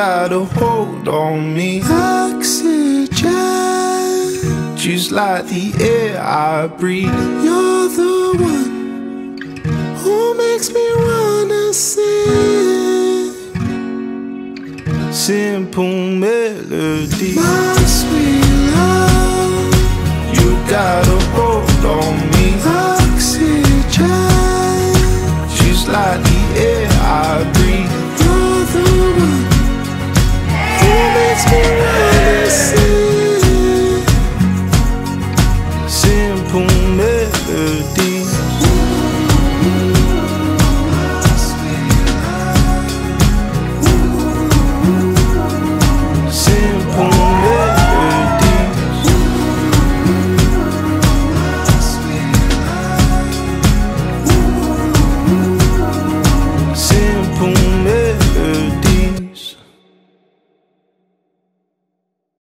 got a hold on me. Oxygen, just like the air I breathe. You're the one who makes me wanna sing. Simple melody. My sweet love, you got a hold on me. Oxygen, just like the air thùng mê